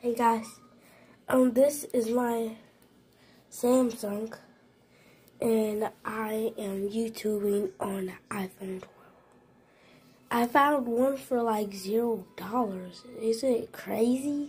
Hey guys, um, this is my Samsung, and I am YouTubing on iPhone 12. I found one for like zero dollars. Is it crazy?